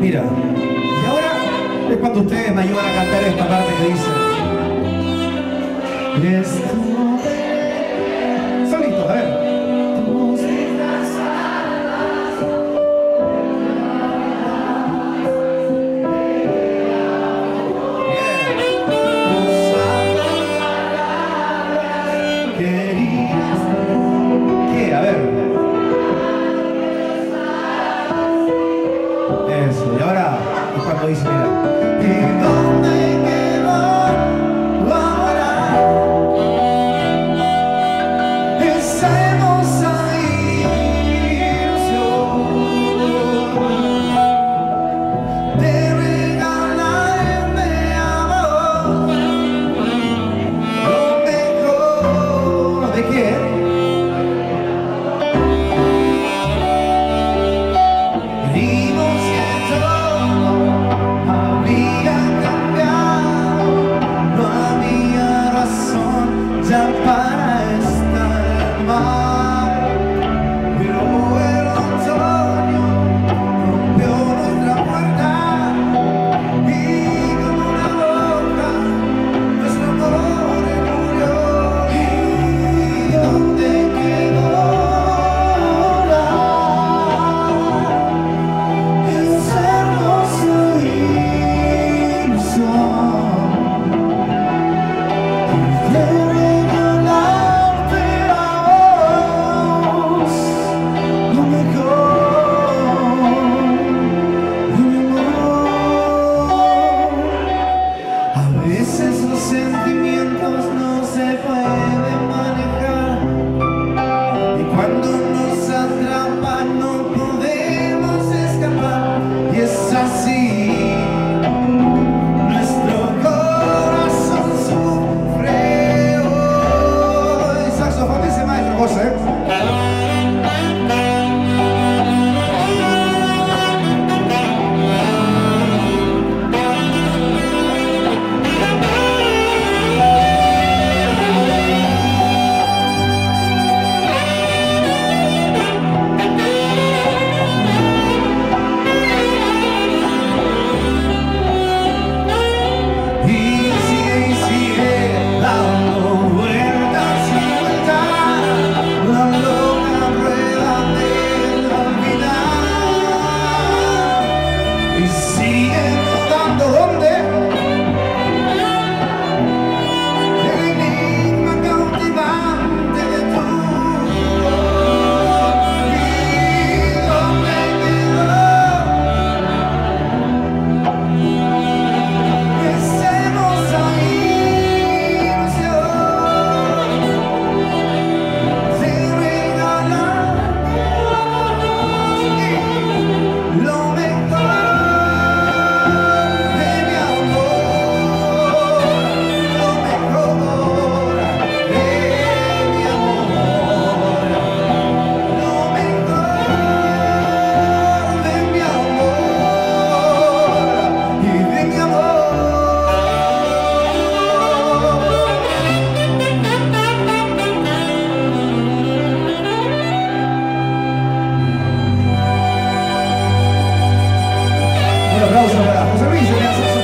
Mira, y ahora es cuando ustedes me ayudan a cantar esta parte que dice. Isabel. para estar mal. You. reason